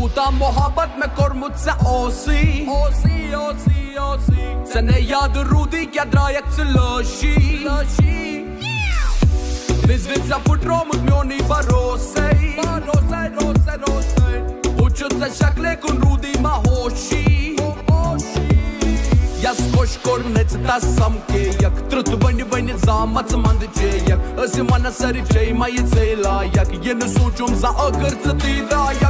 खुदा मोहब्बत में कर मुझसे ओसी ओसी ओसी ओसी Sen är jag du rodig, jag drar ett slushy Biz vitsa fort mot mjoni barosej Barosej, rosej, rosej Uçut se shakle kun rudi ma hoshi Jas kosh kornec ta samke yak Trut vani vani zamat mand che yak Asi mana sari che ma ye tsela yak Yen sochum za agar tsati da yak Sali